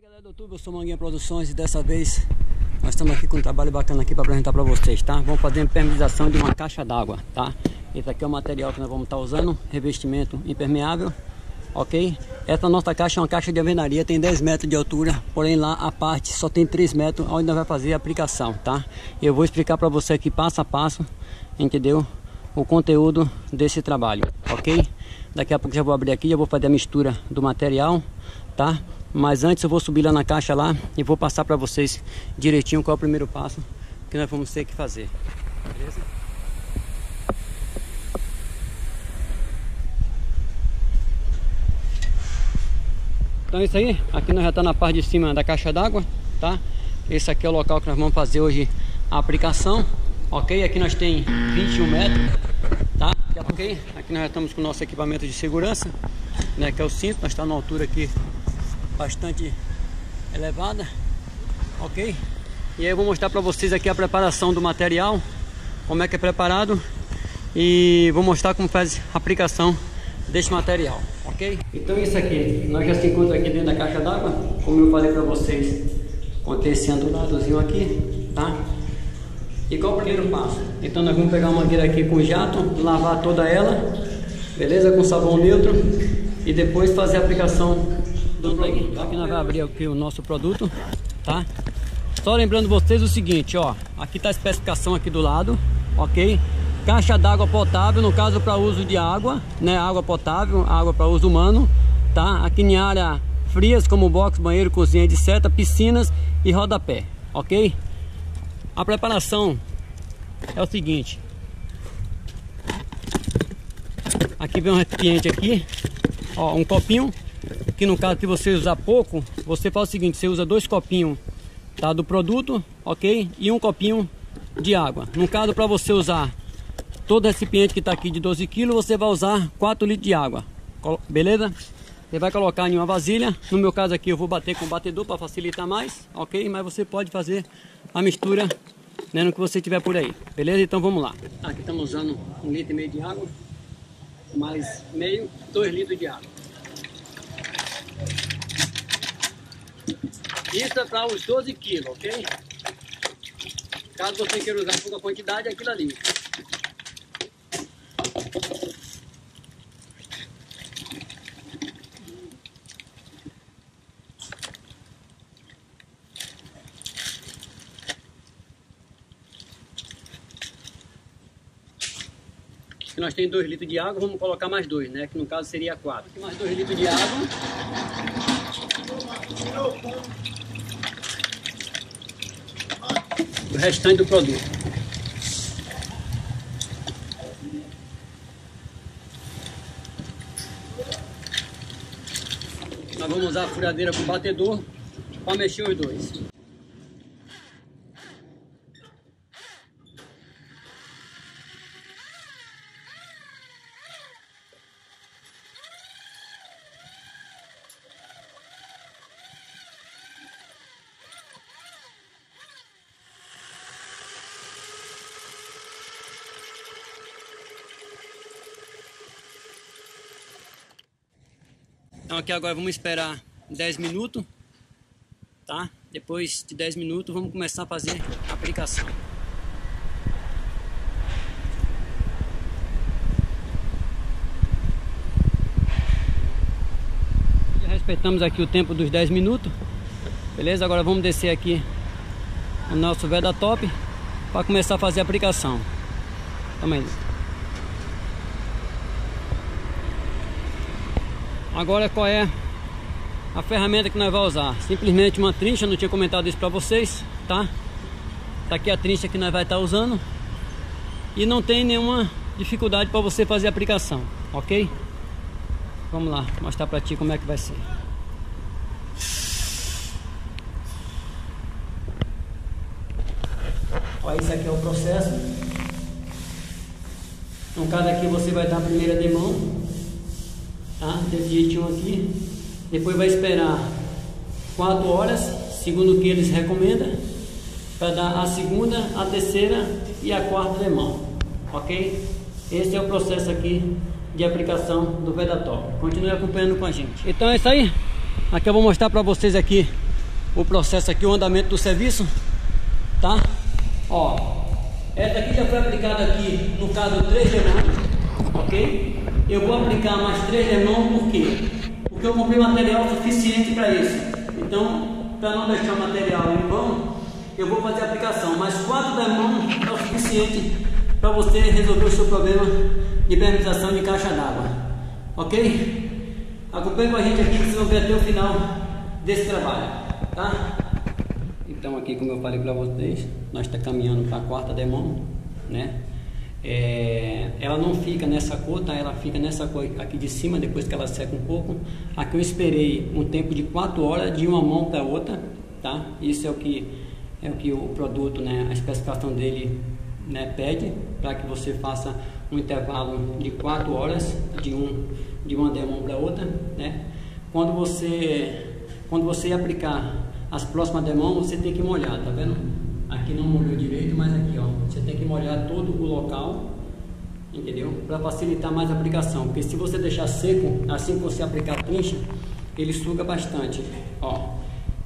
aí galera do YouTube, eu sou Manguinha Produções e dessa vez nós estamos aqui com um trabalho bacana aqui para apresentar para vocês, tá? Vamos fazer a impermeabilização de uma caixa d'água, tá? Esse aqui é o material que nós vamos estar tá usando, revestimento impermeável, ok? Essa nossa caixa é uma caixa de alvenaria, tem 10 metros de altura, porém lá a parte só tem 3 metros, onde nós vamos fazer a aplicação, tá? Eu vou explicar para você aqui passo a passo, entendeu? O conteúdo desse trabalho, ok? Daqui a pouco já vou abrir aqui, já vou fazer a mistura do material, tá? Mas antes eu vou subir lá na caixa lá e vou passar para vocês direitinho qual é o primeiro passo que nós vamos ter que fazer. Beleza? Então é isso aí, aqui nós já está na parte de cima da caixa d'água, tá? Esse aqui é o local que nós vamos fazer hoje a aplicação, ok? Aqui nós tem 21 metros, tá? Ok? Aqui nós já estamos com o nosso equipamento de segurança, né? Que é o cinto, nós estamos na altura aqui bastante elevada, ok? E aí eu vou mostrar para vocês aqui a preparação do material, como é que é preparado e vou mostrar como faz a aplicação deste material, ok? Então isso aqui, nós já se encontra aqui dentro da caixa d'água, como eu falei para vocês, contei esse anduladozinho aqui, tá? E qual o primeiro passo? Então nós vamos pegar uma mangueira aqui com jato, lavar toda ela, beleza? Com sabão neutro e depois fazer a aplicação produto. Aqui nós vamos abrir aqui o nosso produto, tá? Só lembrando vocês o seguinte, ó, aqui tá a especificação aqui do lado, ok? Caixa d'água potável, no caso para uso de água, né? Água potável, água para uso humano, tá? Aqui em área frias como box, banheiro, cozinha, etc, piscinas e rodapé, ok? A preparação é o seguinte. Aqui vem um recipiente aqui, ó, um copinho que no caso que você usar pouco, você faz o seguinte, você usa dois copinhos tá, do produto, ok? E um copinho de água. No caso para você usar todo recipiente que está aqui de 12 kg, você vai usar 4 litros de água, beleza? Você vai colocar em uma vasilha, no meu caso aqui eu vou bater com batedor para facilitar mais, ok? Mas você pode fazer a mistura né, no que você tiver por aí, beleza? Então vamos lá. Aqui estamos usando um litro e meio de água, mais meio, 2 litros de água. Isso para os 12 quilos, ok? Caso você queira usar pouca quantidade, é aquilo ali. Nós temos 2 litros de água, vamos colocar mais 2, né? Que no caso seria 4. Aqui mais 2 litros de água o restante do produto. Nós vamos usar a furadeira com batedor para mexer os dois. Então aqui agora vamos esperar 10 minutos, tá? Depois de 10 minutos vamos começar a fazer a aplicação. Já respeitamos aqui o tempo dos 10 minutos, beleza? Agora vamos descer aqui o nosso veda top para começar a fazer a aplicação. Tamo aí. Agora qual é a ferramenta que nós vamos usar? Simplesmente uma trincha, não tinha comentado isso para vocês, tá? Tá aqui a trincha que nós vai estar tá usando e não tem nenhuma dificuldade para você fazer a aplicação, ok? Vamos lá, mostrar para ti como é que vai ser. Ó, esse aqui é o processo. No caso aqui você vai dar a primeira demão tá? Desse jeitinho aqui. Depois vai esperar 4 horas, segundo o que eles recomendam, para dar a segunda, a terceira e a quarta demão, ok? Esse é o processo aqui de aplicação do Vedatop. Continue acompanhando com a gente. Então é isso aí. Aqui eu vou mostrar para vocês aqui o processo aqui, o andamento do serviço, tá? Ó, essa aqui já foi aplicada aqui, no caso 3 lemões, ok? Eu vou aplicar mais 3 lemões, por quê? Porque eu comprei material suficiente para isso. Então, para não deixar o material em vão, eu vou fazer a aplicação. Mas 4 lemões é o suficiente para você resolver o seu problema de permitização de caixa d'água, ok? Acompanhe com a gente aqui que vocês vão ver até o final desse trabalho, tá? Então aqui como eu falei para vocês, nós está caminhando para a quarta demão, né? É, ela não fica nessa cor, tá? Ela fica nessa cor aqui de cima, depois que ela seca um pouco. Aqui eu esperei um tempo de 4 horas de uma mão para outra, tá? Isso é o que é o que o produto, né? A especificação dele né, pede para que você faça um intervalo de 4 horas de, um, de uma demão para outra. Né? Quando, você, quando você aplicar as próximas demãos, você tem que molhar, tá vendo? Aqui não molhou direito, mas aqui ó, você tem que molhar todo o local, entendeu? Para facilitar mais a aplicação, porque se você deixar seco, assim que você aplicar a trincha, ele suga bastante, ó.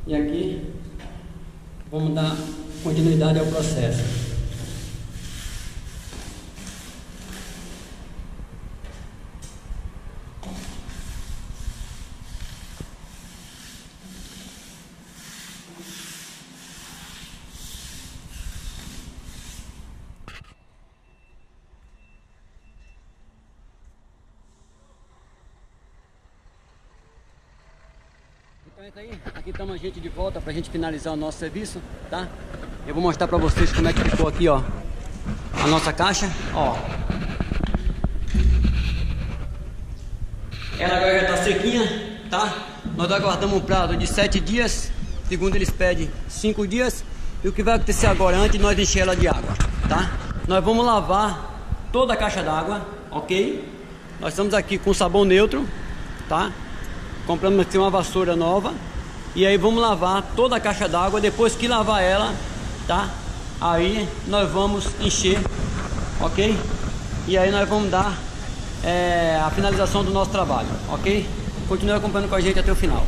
E aqui, vamos dar continuidade ao processo. Aí, aqui estamos a gente de volta para a gente finalizar o nosso serviço, tá? Eu vou mostrar para vocês como é que ficou aqui, ó, a nossa caixa, ó. Ela agora já está sequinha, tá? Nós aguardamos um prazo de 7 dias, segundo eles pedem 5 dias. E o que vai acontecer agora, antes de nós encher ela de água, tá? Nós vamos lavar toda a caixa d'água, ok? Nós estamos aqui com sabão neutro, tá? Compramos aqui uma vassoura nova. E aí vamos lavar toda a caixa d'água. Depois que lavar ela, tá? Aí nós vamos encher, ok? E aí nós vamos dar é, a finalização do nosso trabalho, ok? Continue acompanhando com a gente até o final.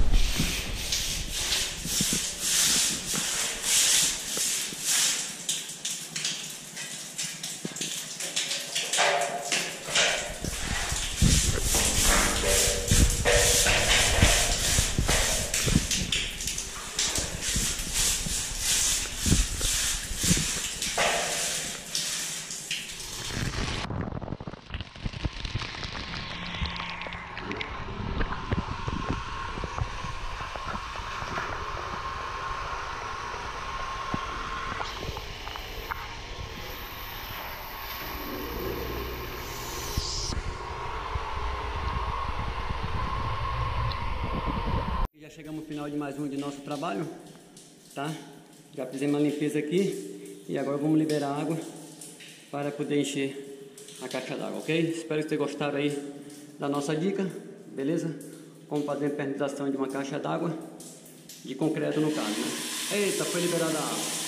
Já chegamos ao final de mais um de nosso trabalho, tá? Já fizemos uma limpeza aqui e agora vamos liberar água para poder encher a caixa d'água, ok? Espero que vocês gostaram aí da nossa dica, beleza? Como fazer a pernização de uma caixa d'água, de concreto no caso, né? Eita, foi liberada a água.